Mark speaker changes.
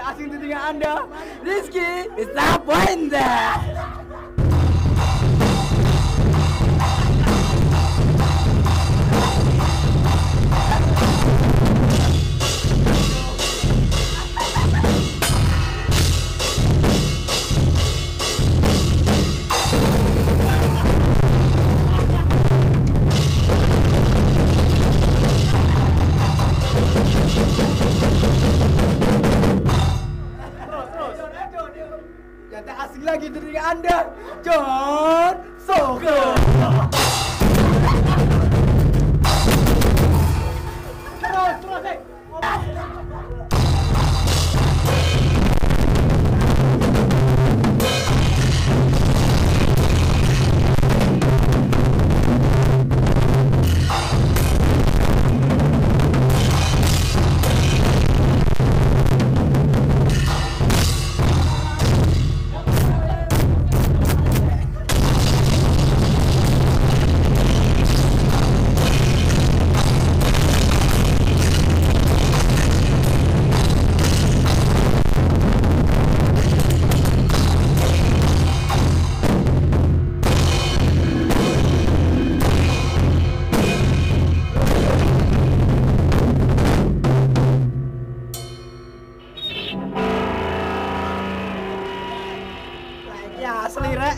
Speaker 1: asing di tinggal Anda. Rizky is not playing. asik lagi dari Anda, John Soko. ya selera.